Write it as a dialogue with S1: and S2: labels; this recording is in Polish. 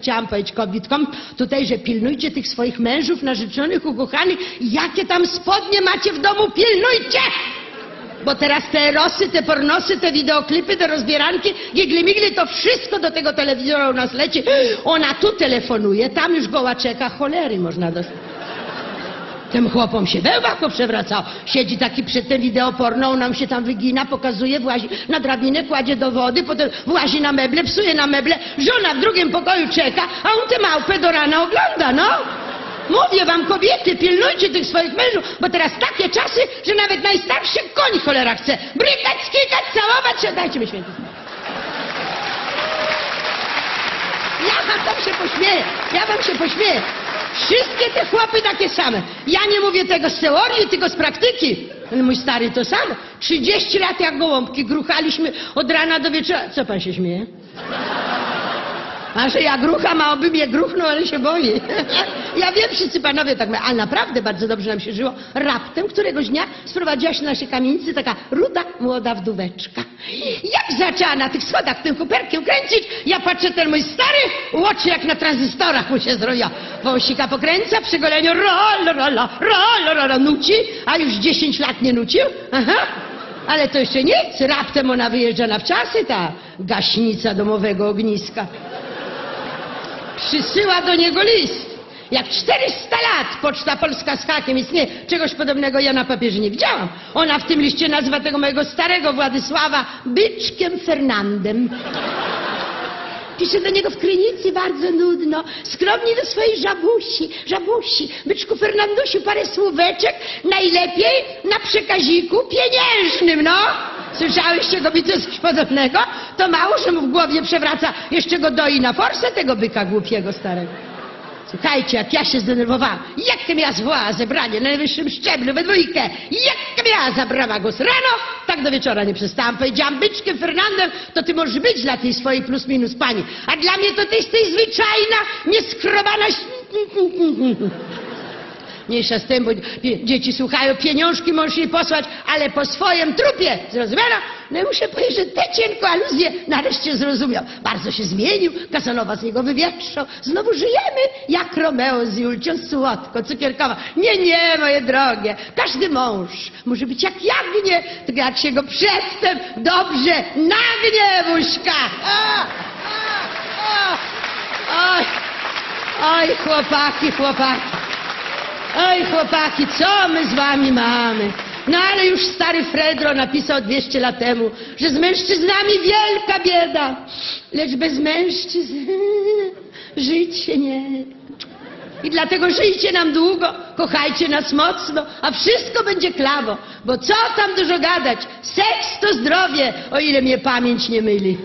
S1: Chciałam powiedzieć kobitkom tutaj, że pilnujcie tych swoich mężów, narzeczonych, ukochanych. Jakie tam spodnie macie w domu, pilnujcie! Bo teraz te rosy, te pornosy, te wideoklipy, te rozbieranki, gigli-migli, to wszystko do tego telewizora u nas leci. Ona tu telefonuje, tam już goła czeka, cholery można dostać. Tym chłopom się wełbach poprzewracało. Siedzi taki przed tym wideoporną, nam się tam wygina, pokazuje, włazi na drabinę, kładzie do wody, potem włazi na meble, psuje na meble. Żona w drugim pokoju czeka, a on tę małpę do rana ogląda, no. Mówię wam, kobiety, pilnujcie tych swoich mężów, bo teraz takie czasy, że nawet najstarszy koń cholera chce brykać, skikać, całować się. Dajcie mi święty. Ja wam tam się pośmieję, ja wam się pośmieję. Wszystkie te chłopy takie same. Ja nie mówię tego z teorii, tylko z praktyki. Mój stary to samo. 30 lat jak gołąbki gruchaliśmy od rana do wieczora. Co pan się śmieje? A że ja grucham, a oby mnie gruchnął, ale się boi. Ja wiem, wszyscy panowie tak mówią, ale naprawdę bardzo dobrze nam się żyło. Raptem któregoś dnia sprowadziła się na naszej kamienicy taka ruda, młoda wdóweczka. Jak zaczęła na tych schodach tym kuperkiem kręcić, ja patrzę, ten mój stary łoczy jak na tranzystorach mu się zrobiła. Wąsika pokręca, przy goleniu rol, rola, rol, rola, nuci, a już 10 lat nie nucił. Aha. Ale to jeszcze nic, raptem ona wyjeżdża na wczasy, ta gaśnica domowego ogniska przysyła do niego list. Jak 400 lat Poczta Polska z hakiem istnieje, czegoś podobnego ja na papierze nie widziałam. Ona w tym liście nazywa tego mojego starego Władysława byczkiem Fernandem. Pisze do niego w krynicy bardzo nudno, skromnie do swojej żabusi, żabusi, byczku Fernandusiu, parę słóweczek, najlepiej na przekaziku pieniężnym, no. Słyszałyście kobiety coś podobnego? To mało, że mu w głowie przewraca, jeszcze go doi na forsę tego byka głupiego starego. Słuchajcie, jak ja się zdenerwowałam, jak ja zwołała zebranie na najwyższym szczeblu we dwójkę, jak ja zabrała głos? Rano, tak do wieczora nie przestałam. Powiedziałam, byczkiem Fernandem, to ty możesz być dla tej swojej plus minus pani, a dla mnie to ty jesteś zwyczajna, nieskrobana... Mniejsza z tym, bo dzieci słuchają, pieniążki możesz jej posłać, ale po swoim trupie, zrozumiano? No i muszę powiedzieć, że tę cienką aluzję nareszcie zrozumiał. Bardzo się zmienił, Kasanowa z niego wywietrzał. Znowu żyjemy jak Romeo z Julcią, słodko, cukierkowa. Nie, nie, moje drogie, każdy mąż może być jak jagnię, tylko jak się go przedtem dobrze nagnie, buźka. Oj, oj, chłopaki, chłopaki. Oj, chłopaki, co my z wami mamy? No ale już stary Fredro napisał 200 lat temu, że z mężczyznami wielka bieda, lecz bez mężczyzn żyć się nie. I dlatego żyjcie nam długo, kochajcie nas mocno, a wszystko będzie klawo, bo co tam dużo gadać? Seks to zdrowie, o ile mnie pamięć nie myli.